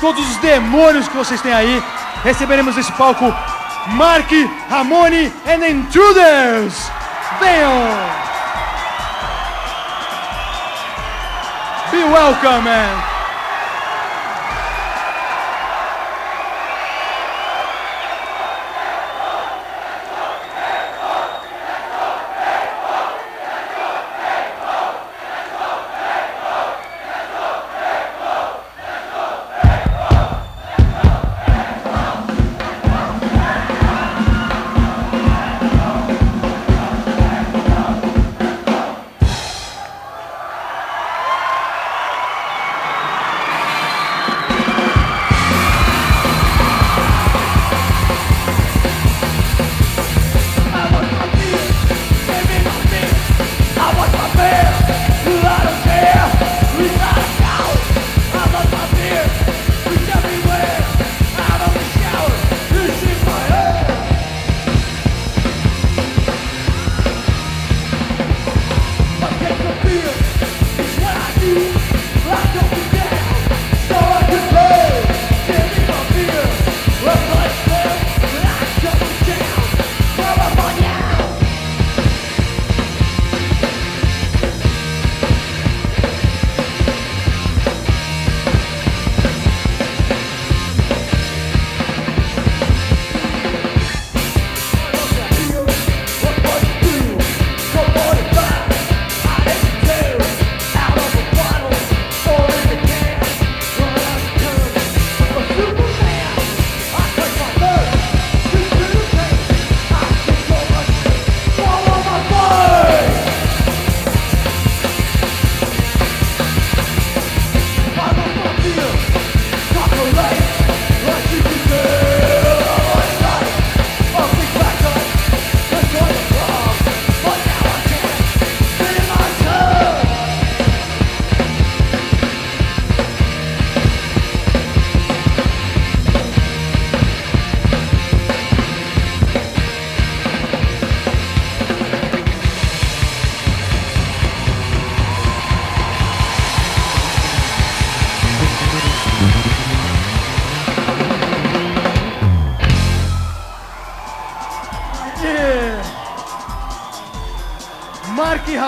todos os demônios que vocês têm aí. Receberemos nesse palco Mark, Ramone and Intruders. Venham! Be welcome, man.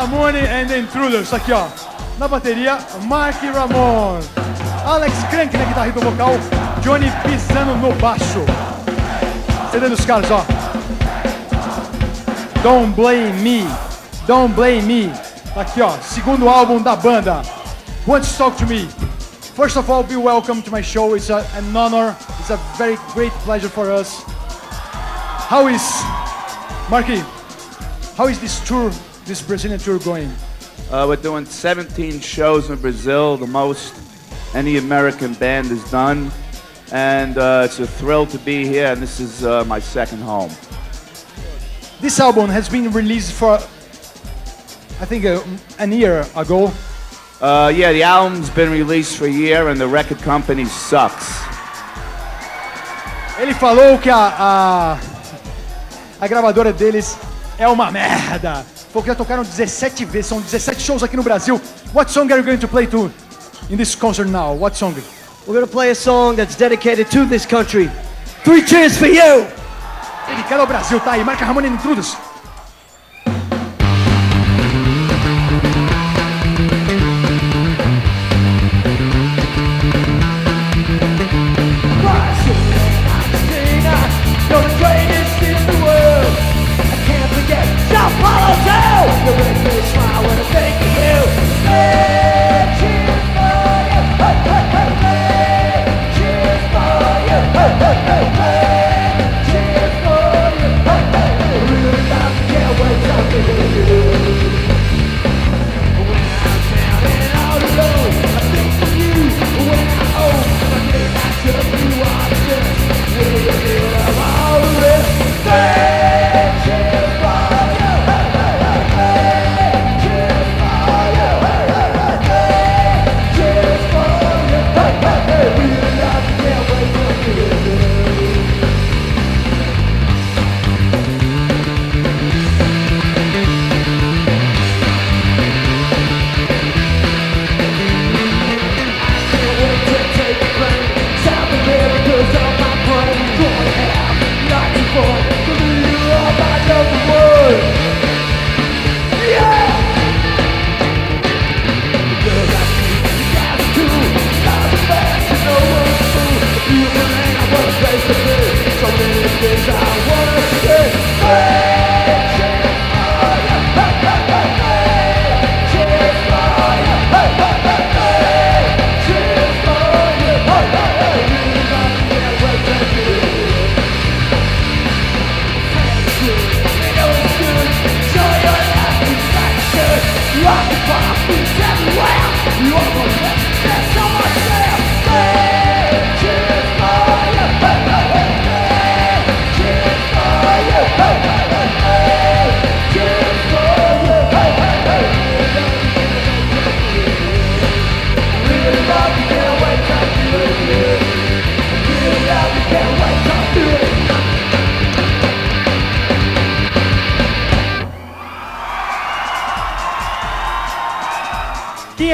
Ramone and the Intruders, aqui ó. Na bateria, Mark Ramone. Alex Crank na guitarra e vocal, Johnny Pisano no baixo. CD dos caras, ó. Don't Blame Me, Don't Blame Me. Aqui ó, segundo álbum da banda. Want to Talk to Me. First of all, be welcome to my show. It's a, an honor. It's a very great pleasure for us. How is, Marky, how is this tour, this Brazilian tour going? Uh, we're doing 17 shows in Brazil, the most any American band has done. And uh, it's a thrill to be here, and this is uh, my second home. This album has been released for, I think, uh, an year ago. Uh, yeah, the album's been released for a year, and the record company sucks. Ele falou que a, a, a gravadora deles é uma merda. Falou que já tocaram 17 vezes, são 17 shows aqui no Brasil. What song are you going to play to in this concert now? What song? We're gonna play a song that's dedicated to this country. Three cheers for you! Dedicado ao Brasil, tá aí. Marca Ramone Intrudos.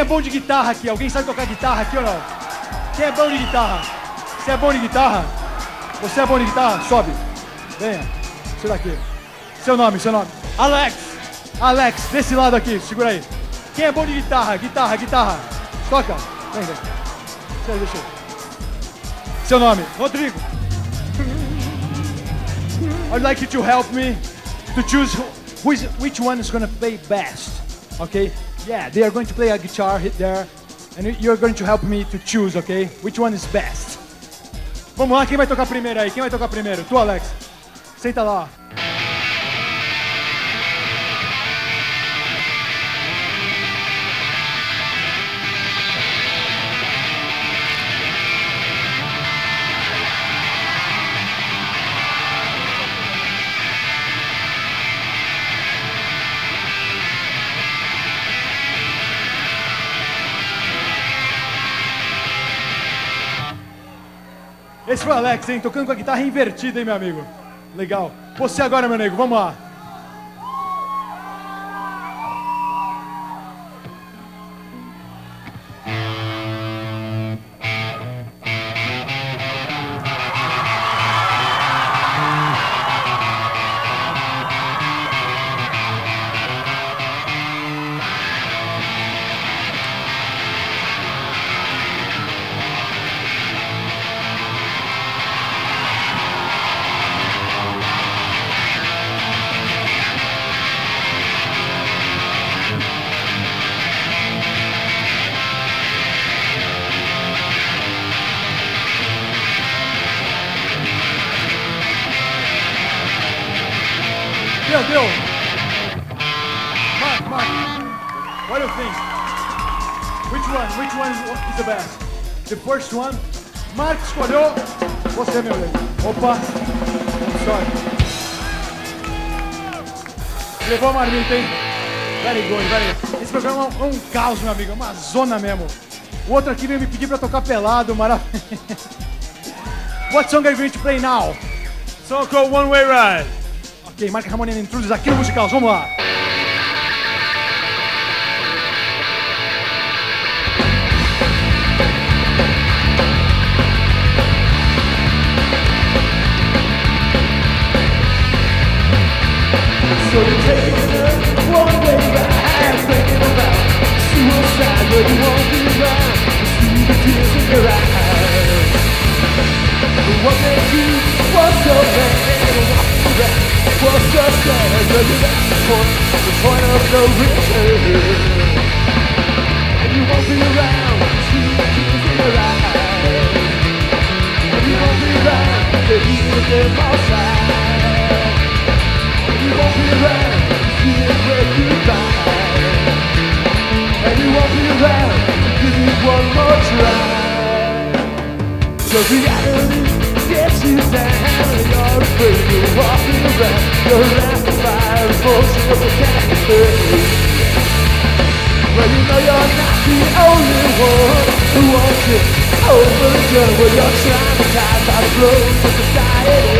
É bom de guitarra aqui? Alguém sabe tocar guitarra aqui ou não? Quem é bom de guitarra? Você é bom de guitarra? Você é bom de guitarra? Sobe. Venha. Você daqui. Seu nome, seu nome. Alex. Alex, desse lado aqui. Segura aí. Quem é bom de guitarra? Guitarra, guitarra. Toca. Vem, vem. Deixa, deixa. Seu nome. Rodrigo. I'd like you to help me to choose who, which one is going to play best. Okay? Yeah, they are going to play a guitar hit there. And you're going to help me to choose, okay? Which one is best. Vamos lá, quem vai tocar primeiro aí? Quem vai tocar primeiro? Tu, Alex. Senta lá. Esse foi o Alex, hein? Tocando com a guitarra invertida, hein, meu amigo? Legal. Você agora, meu nego, vamos lá. Deu, deu. Mark, Mark. What do you think? Which one? Which one is, the best? The first one? Mark escolheu. Você, meu amigo. Opa. Sorry. Levou a marmita, hein? Very good, very. Esse programa é um, caos, meu amigo. É uma zona mesmo. O outro aqui veio me pedir pra tocar pelado. Maravilha. What song are you going to play now? Song called One Way Ride. Ok, Marca Ramonina Intrusos aqui no Musical. Vamos lá. So And you won't be around to in eyes. And you won't be around to hear them outside. You won't be around to by And you won't be around to give one more try So you you're afraid you're walking around You're amplified emotion of the cancer Well you know you're not the only one Who wants it over and done Well you're traumatized by the blows of society you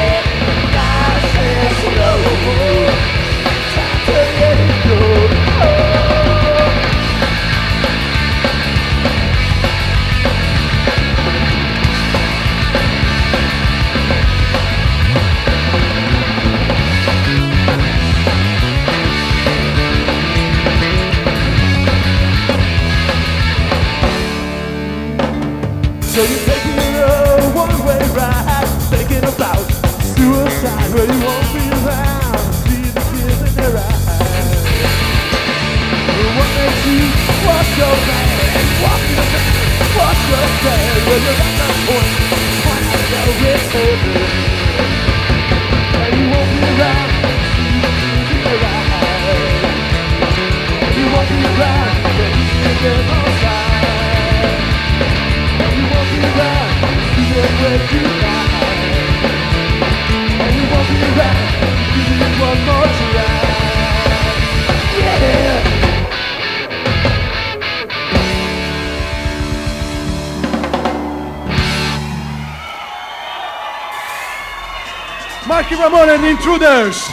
So you're taking a one-way ride, thinking about suicide, where you won't be around, see the tears in their eyes. You walk so bad, walking around, walk so sad, when you're at that point, point out Mark Ramone and Intruders.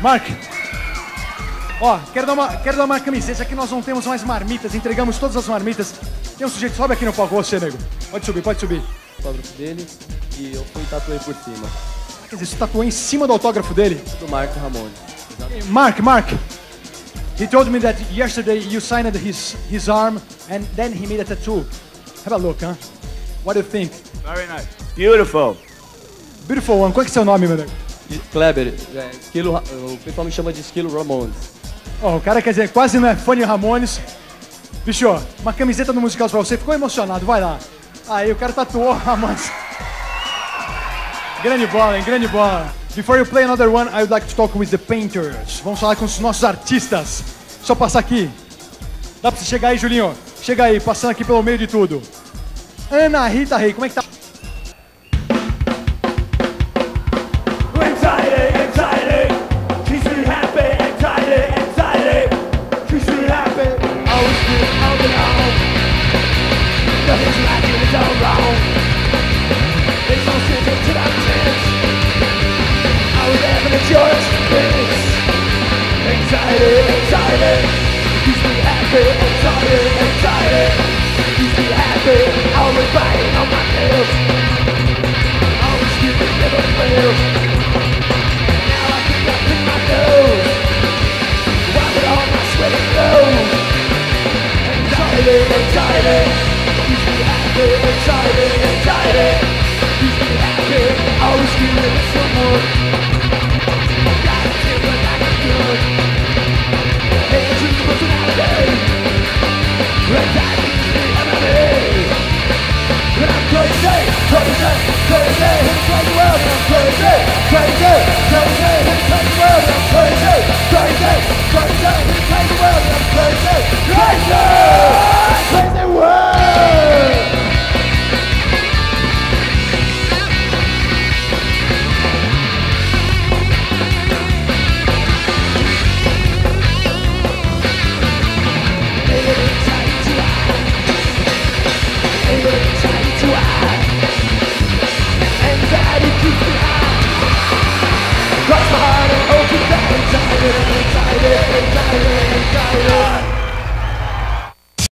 Mark. Ó, quero dar, uma, quero dar uma camiseta que nós não temos mais marmitas, entregamos todas as marmitas. Tem um sujeito, sobe aqui no palco, você, nego. Pode subir, pode subir. autógrafo dele e eu fui e tatuei por cima. Quer dizer, você tatuou em cima do autógrafo dele? Do Marco Ramone. Mark, Mark. He told me that yesterday you signed his, his arm and then he made a tattoo. Have a look, huh? What do you think? Very nice. Beautiful. Beautiful one. Qual é que é seu nome, meu? E Kleber, é, esquilo, o pessoal me chama de Esquilo Ramones. Ó, o cara quer dizer, quase não é fã de Ramones. Bicho, uma camiseta do Musical pra você. Ficou emocionado, vai lá. Aí o cara tatuou Ramones. Grande bola, hein? Grande bola. Before you play another one, I would like to talk with the painters. Vamos falar com os nossos artistas. Só passar aqui. Dá pra você chegar aí, Julinho? Chega aí, passando aqui pelo meio de tudo. Ana Rita Rei, como é que tá? Anxiety, anxiety. tired, I'm tired Used to be happy, always biting on my nails Always stupid, never fails Now I think I pick my nose Wipe it all my sweat and nose Anxiety, anxiety Used to be happy, anxiety, anxiety Used to be happy, always feeling